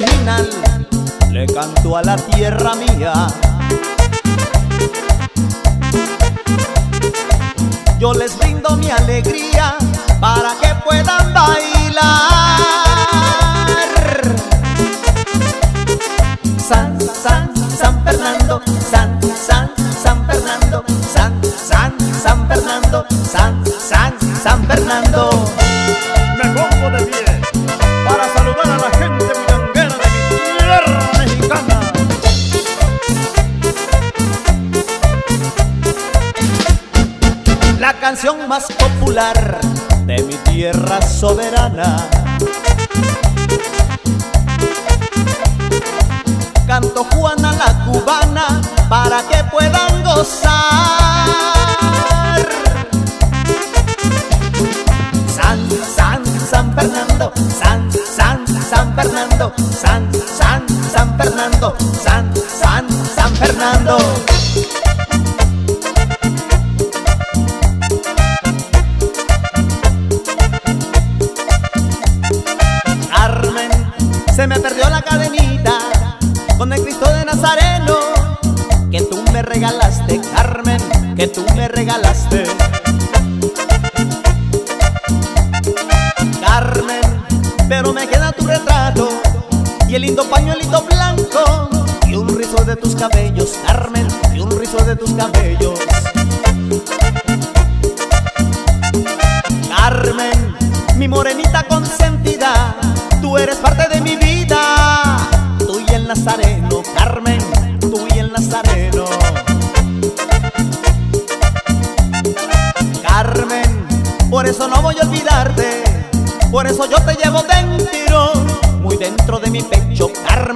original le canto a la tierra mía. Yo les brindo mi alegría para que puedan bailar. San, San, San Fernando, San, San, San Fernando, San, San, San Fernando, San, San, San Fernando. Más popular de mi tierra soberana. Canto Juana la cubana para que puedan gozar. San, San, San Fernando, San, San, San Fernando, San, San, San Fernando, San, San, San Fernando. De tus cabellos, Carmen, y un rizo de tus cabellos. Carmen, mi morenita consentida, tú eres parte de mi vida. Tú y el Nazareno, Carmen, tú y el Nazareno. Carmen, por eso no voy a olvidarte, por eso yo te llevo dentro, muy dentro de mi pecho, Carmen,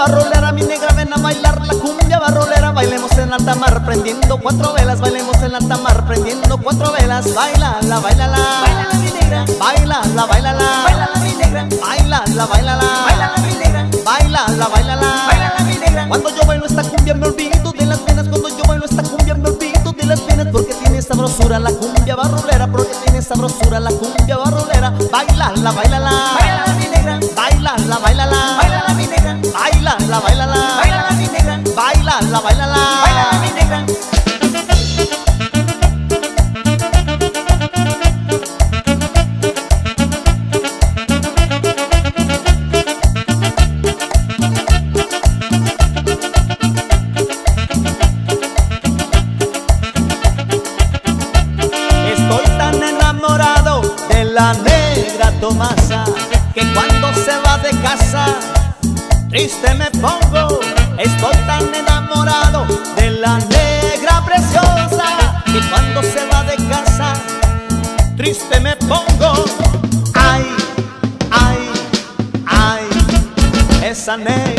barrolera, mi negra ven a bailar la cumbia barrolera, bailemos en alta mar prendiendo cuatro velas, bailemos en alta mar prendiendo cuatro velas, baila la, baila la, Baila la mi negra, baila la, baila la, baila la mi negra, baila la, baila la, baila la mi negra, baila la, baila la, baila la mi negra. Cuando yo bailo esta cumbia me olvido de las penas, cuando yo bailo esta cumbia me olvido de las penas, porque tiene sabrosura la cumbia barrolera, porque tiene sabrosura la cumbia barrolera, baila la, baila la, Baila la mi negra, baila la, baila la, baila la mi negra, baila la, baila la, baila la mi negra, baila la, baila la, baila Bésame.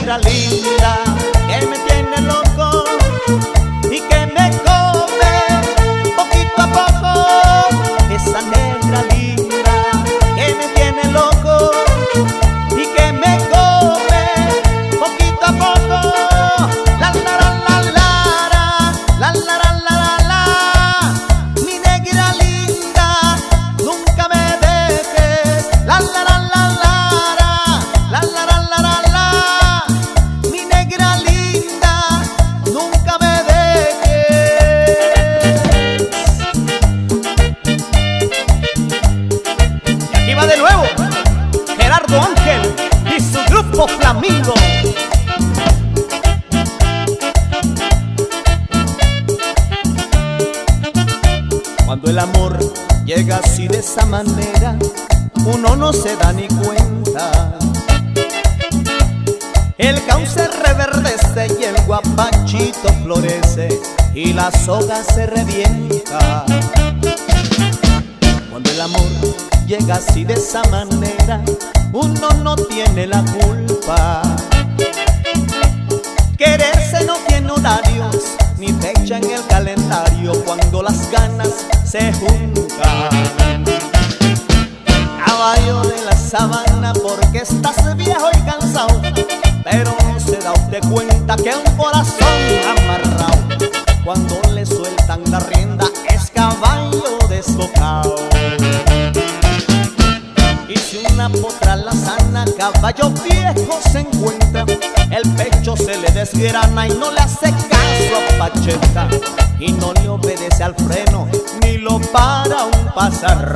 pasar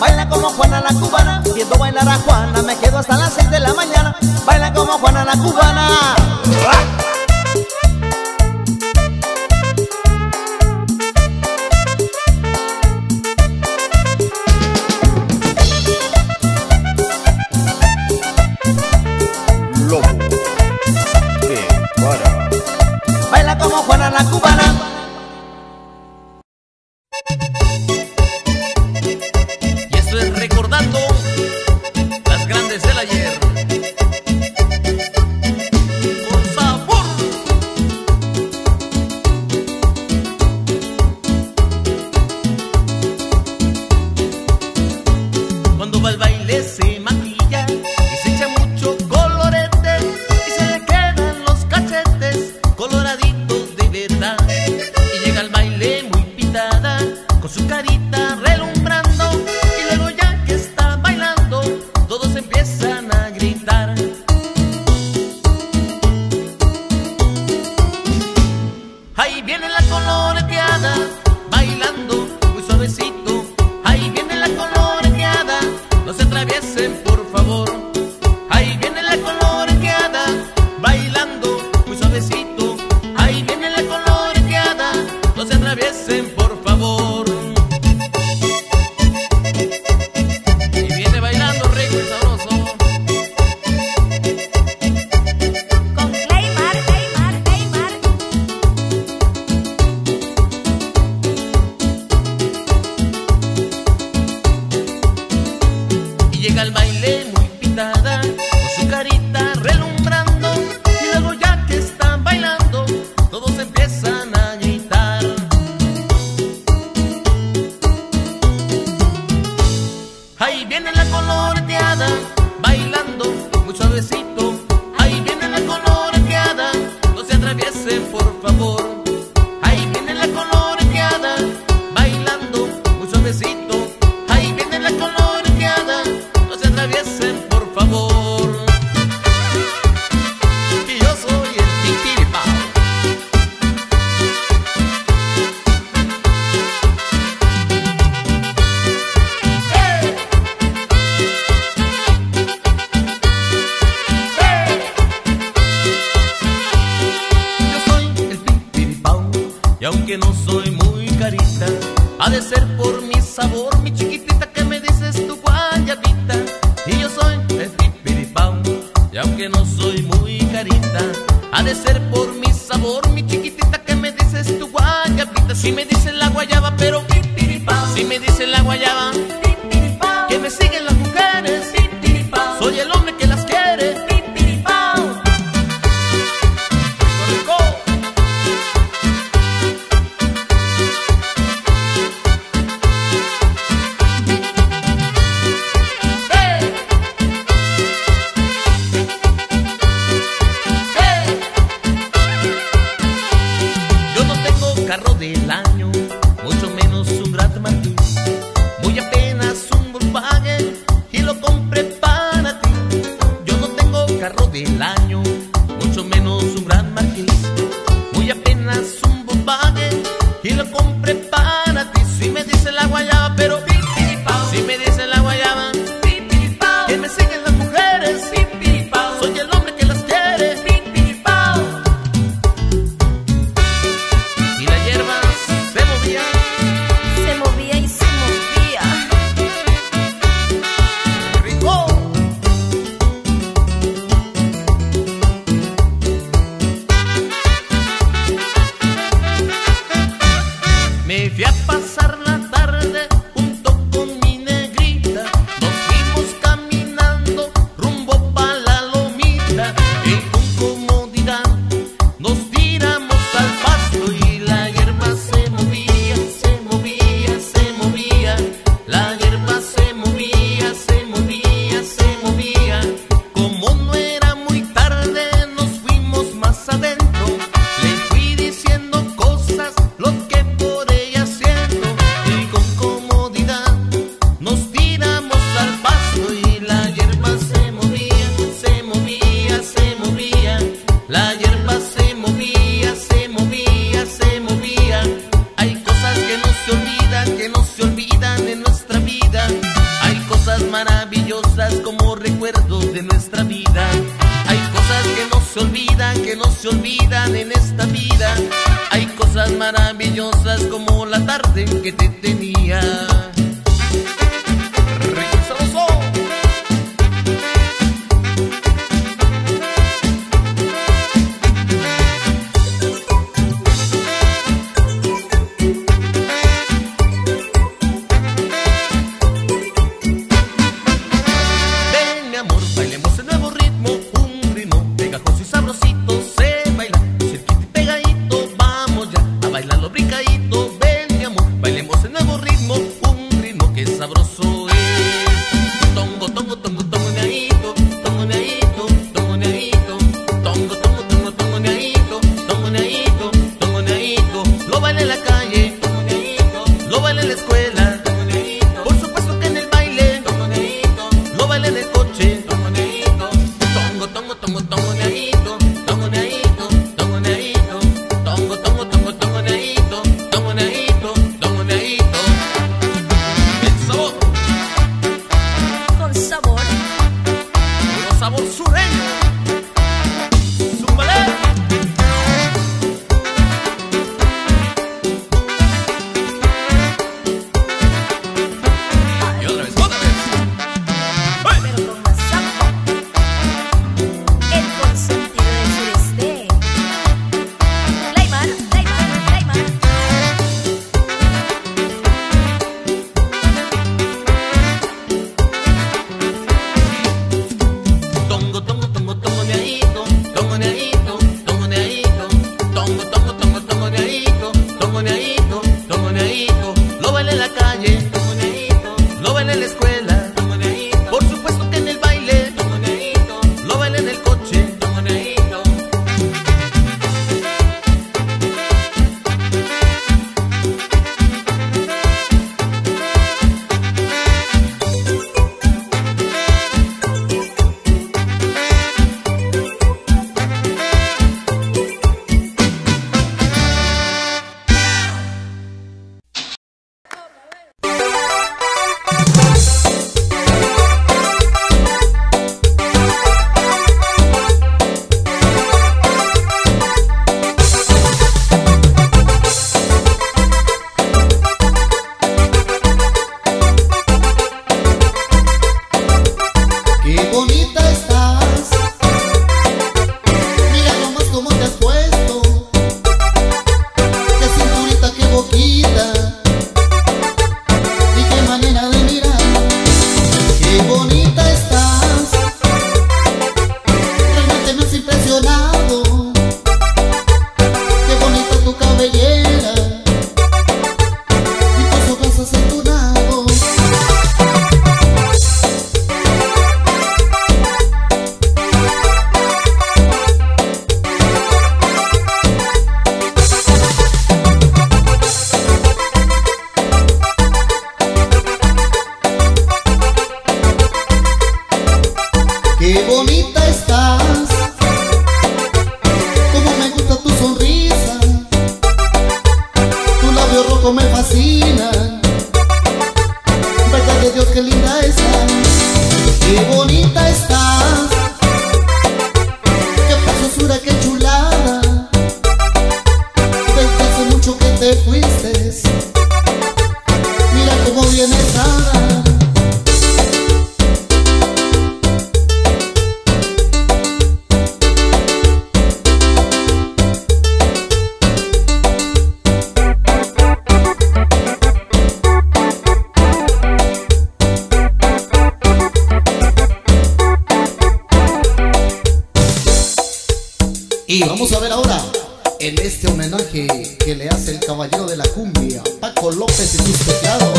Baila como Juana la cubana, viendo bailar a Juana, me quedo hasta las brincadito. Y vamos a ver ahora en este homenaje que le hace el caballero de la cumbia, Paco López y sus teclados,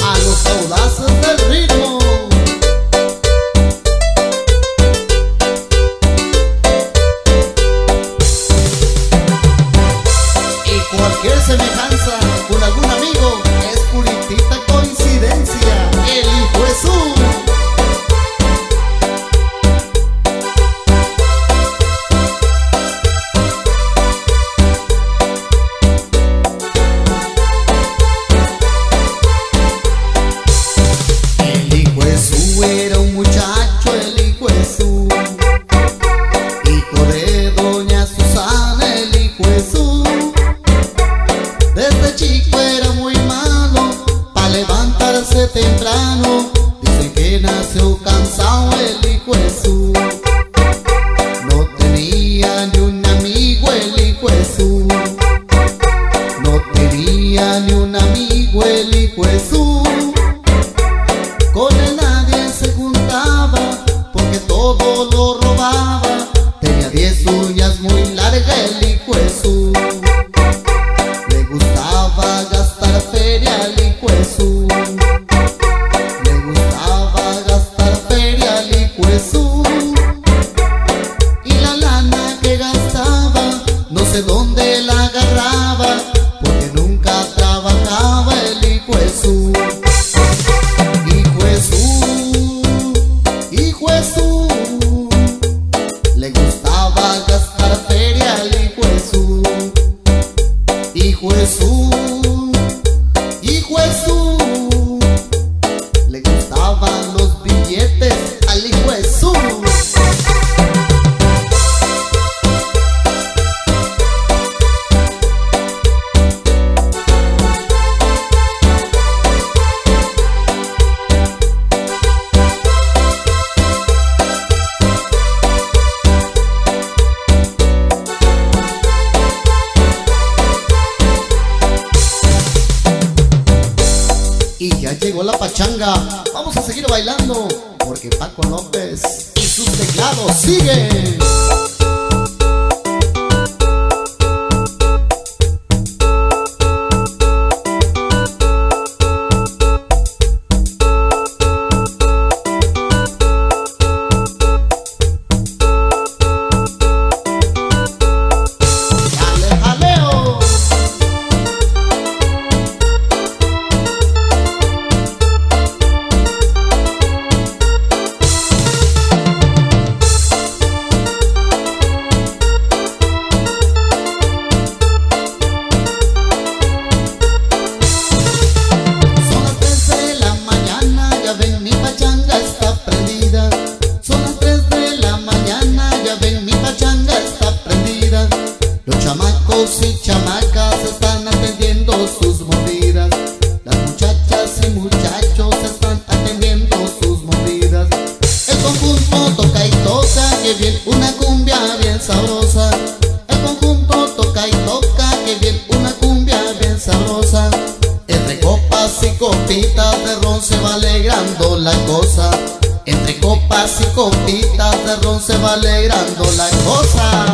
a los audazos del ritmo. copitas de ron se va alegrando la cosa.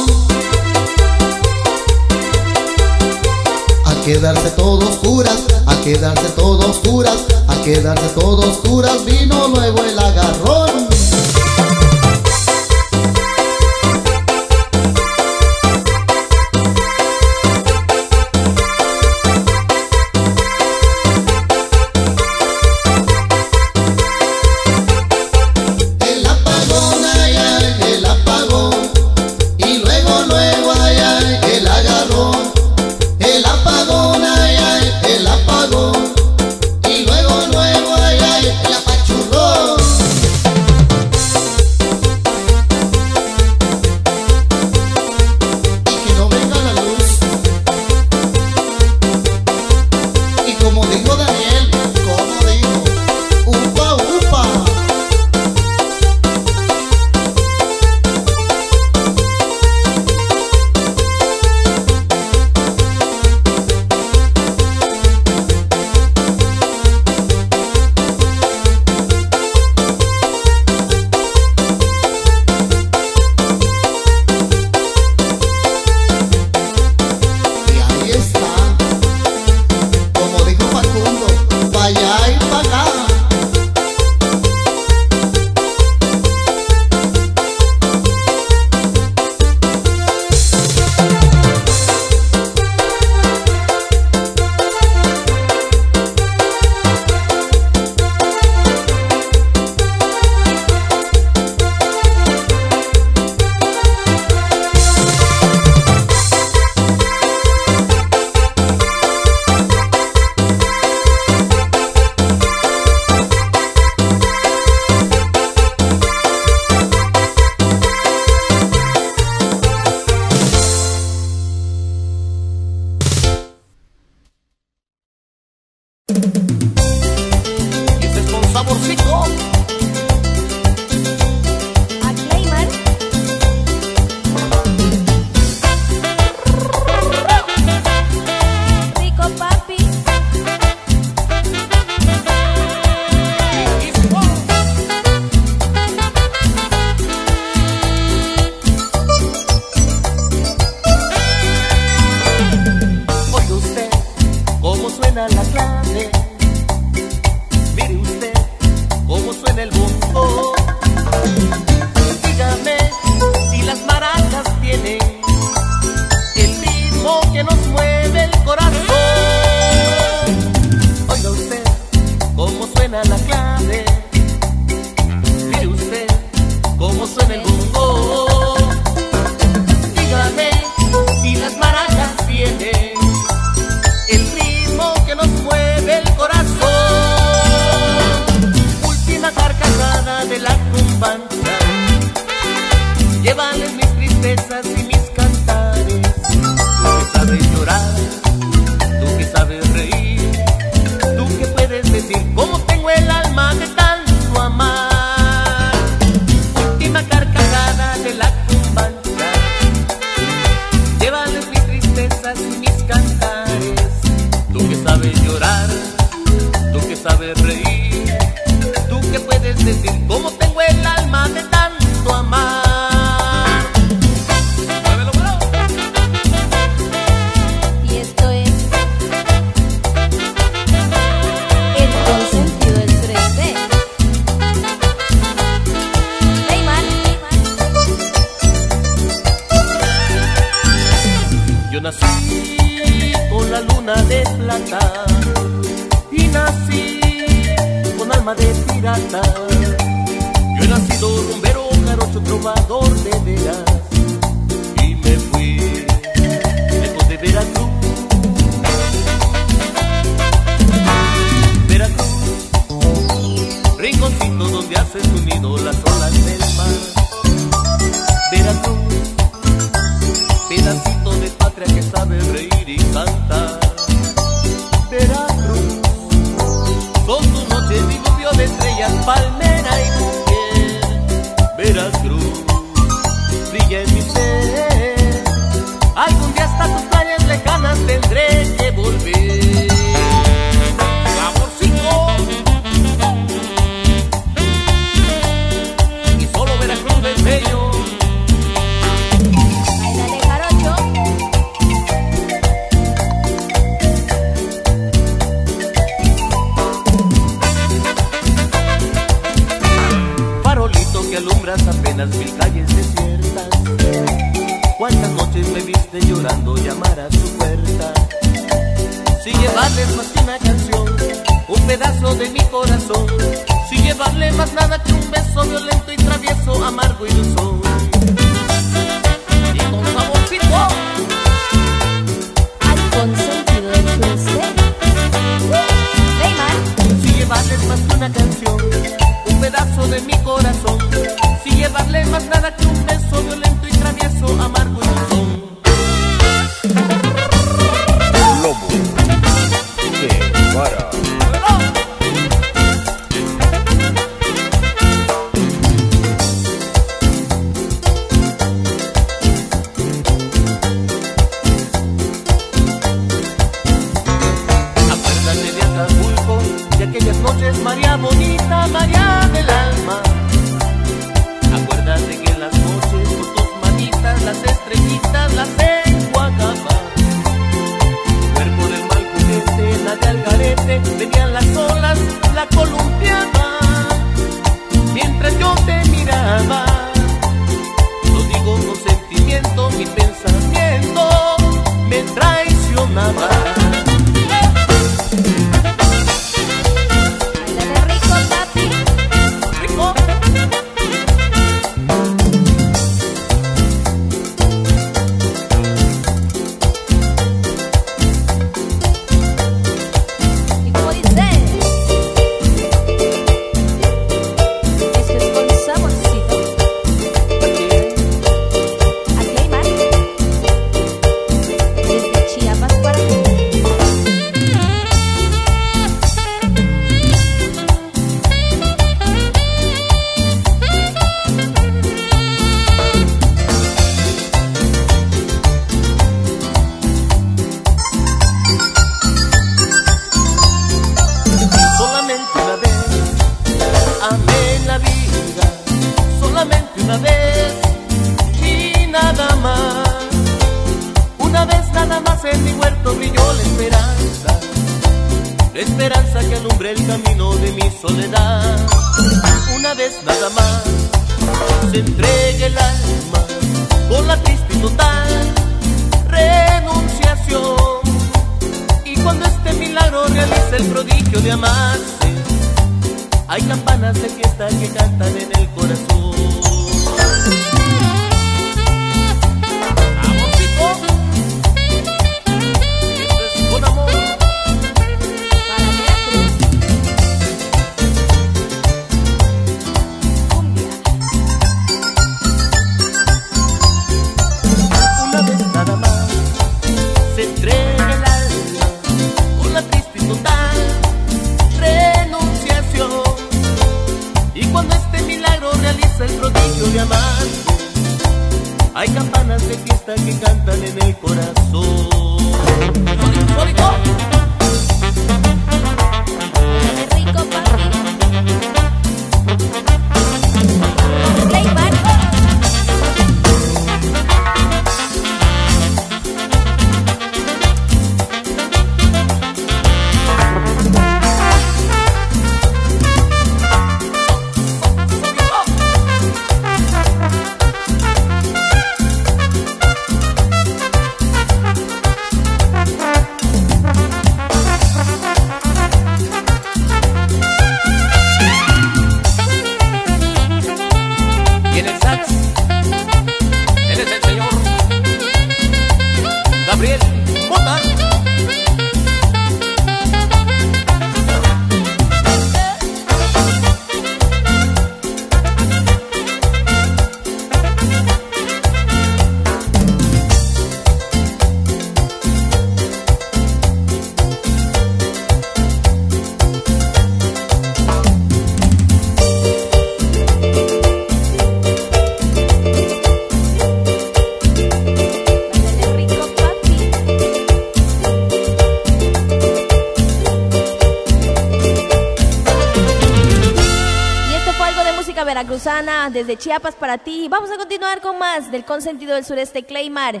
Desde Chiapas para ti. Vamos a continuar con más del consentido del sureste, Claymar.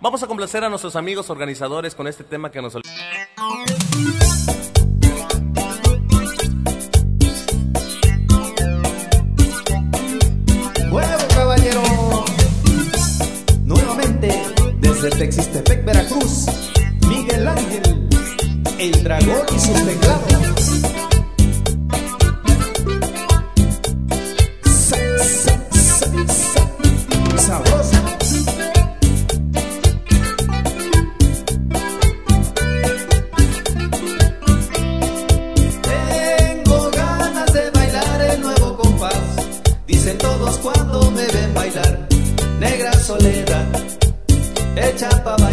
Vamos a complacer a nuestros amigos organizadores con este tema que nos soledad. Hecha pa'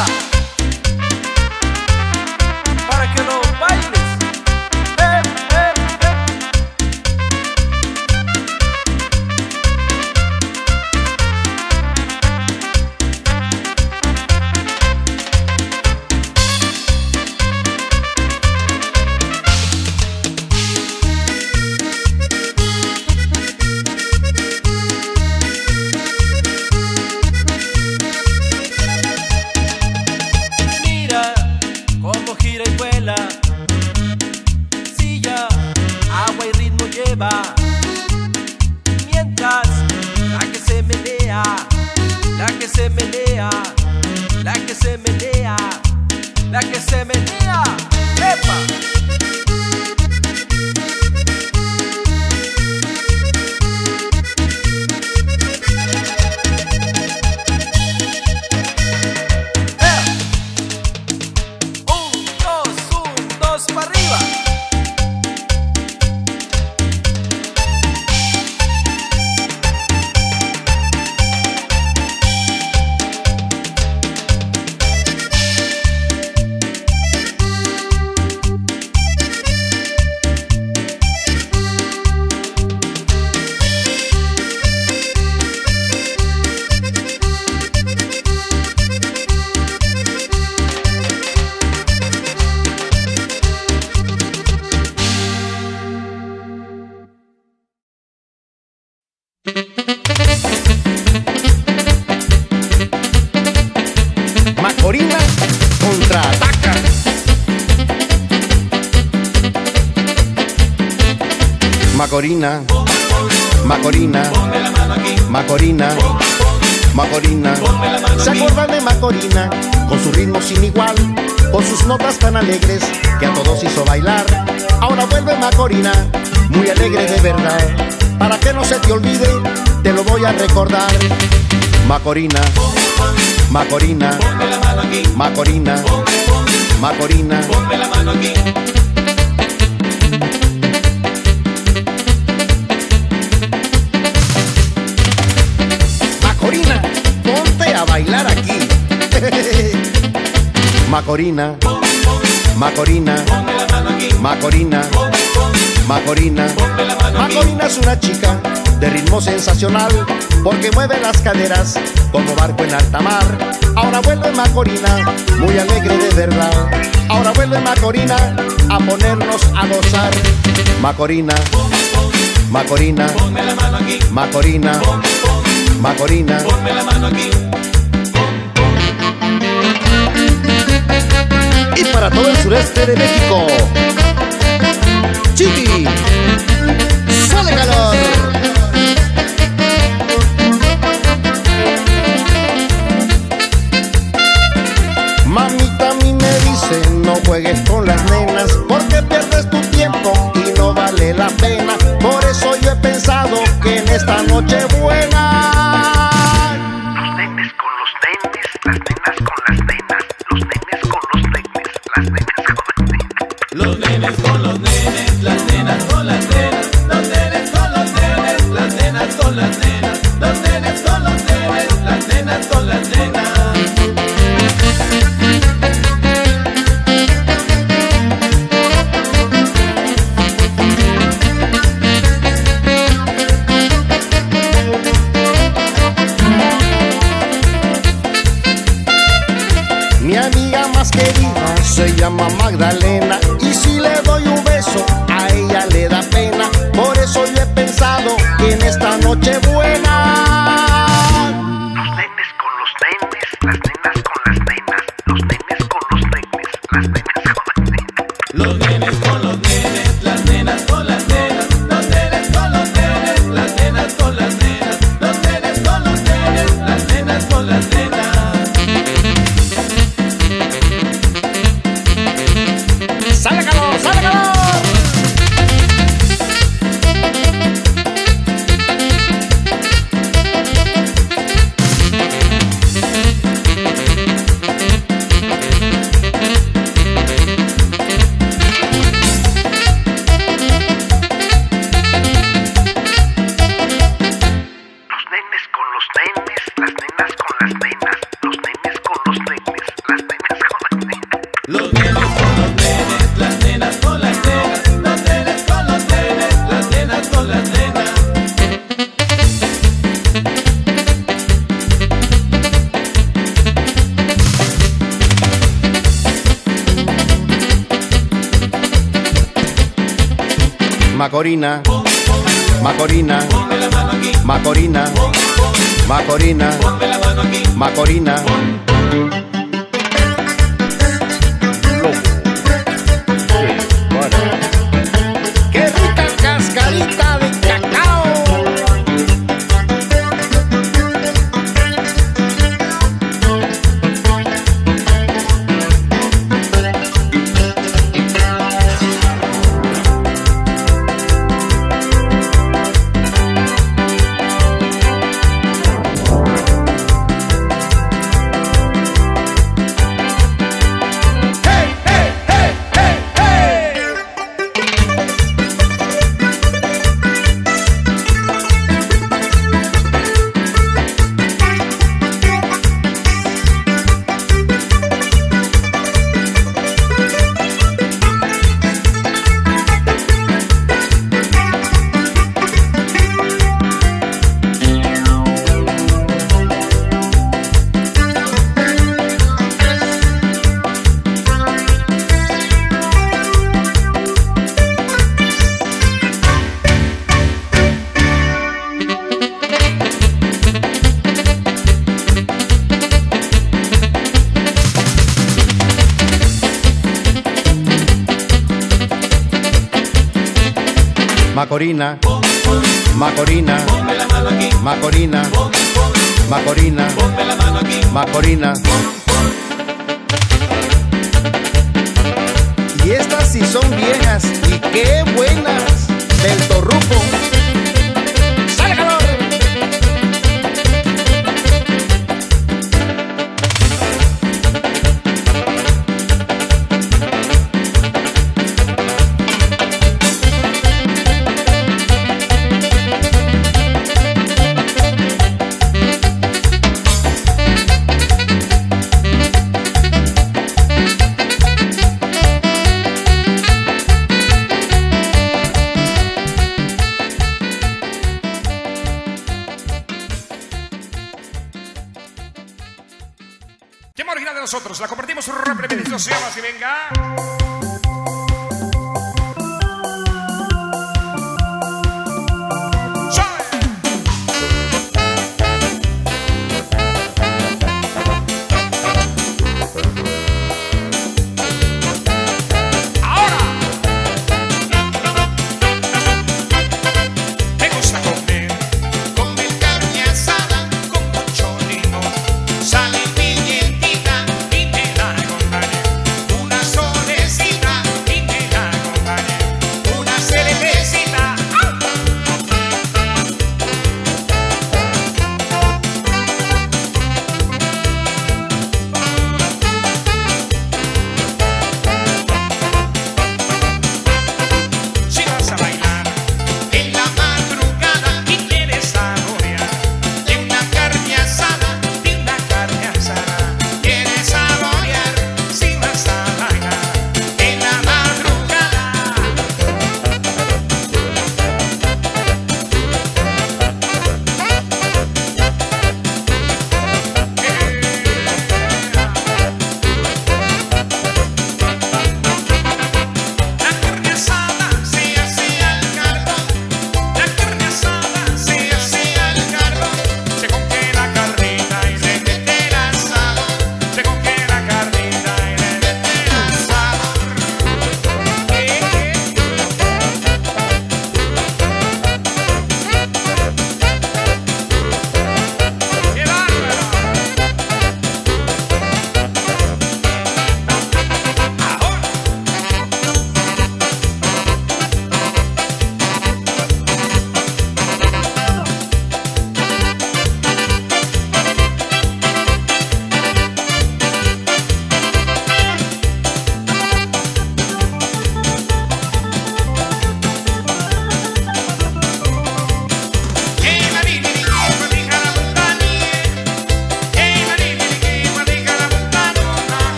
Bora! Macorina, Macorina, Macorina, Macorina. ¿Se acuerdan de Macorina? Con su ritmo sin igual, con sus notas tan alegres que a todos hizo bailar. Ahora vuelve Macorina, muy alegre de verdad. Para que no se te olvide, te lo voy a recordar. Macorina, Macorina, Macorina, Macorina. Macorina, Macorina, Macorina, Macorina, Macorina. Macorina es una chica de ritmo sensacional porque mueve las caderas como barco en alta mar. Ahora vuelve Macorina, muy alegre de verdad. Ahora vuelve Macorina a ponernos a gozar. Macorina, Macorina, Macorina, Macorina. Y para todo el sureste de México, Chiqui, sale calor. Mamita a me dice no juegues con las nenas porque pierdes tu tiempo y no vale la pena. Por eso yo he pensado que en esta noche buena Macorina, Macorina, Macorina, Macorina, Macorina. Y estas sí son viejas y qué buenas del torruco. Llama así, venga.